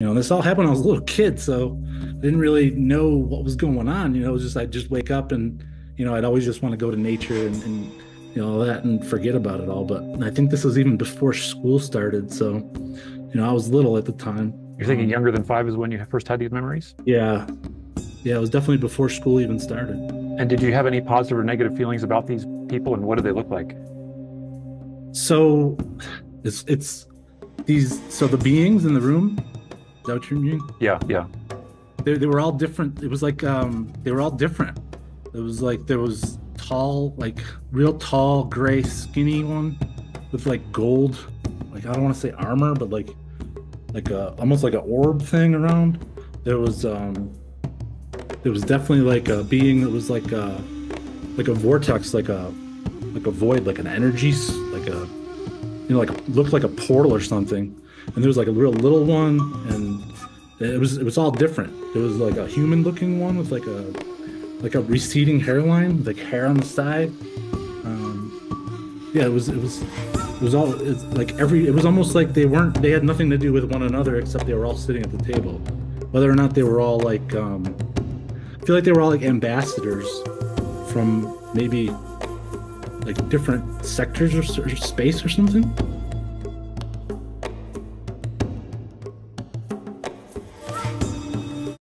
You know, this all happened when I was a little kid, so I didn't really know what was going on. You know, it was just I'd just wake up and you know I'd always just want to go to nature and, and you know all that and forget about it all. But I think this was even before school started, so you know I was little at the time. You're thinking Um, younger than five is when you first had these memories? Yeah, yeah, it was definitely before school even started. And did you have any positive or negative feelings about these people and what do they look like? So it's it's these so the beings in the room. That what you mean? Yeah, yeah. they, they were all different it was like um they were all different it was like there was tall like real tall gray skinny one with like gold like i don't want to say armor but like like a almost like an orb thing around there was um there was definitely like a being that was like a like a vortex like a like a void like an energy like a you know like looked like a portal or something and there was like a real little one and it was it was all different. There was like a human looking one with like a like a receding hairline, like hair on the side. Um, yeah, it was it was it was all it's like every it was almost like they weren't they had nothing to do with one another except they were all sitting at the table. Whether or not they were all like um, I feel like they were all like ambassadors from maybe like different sectors or, space or something.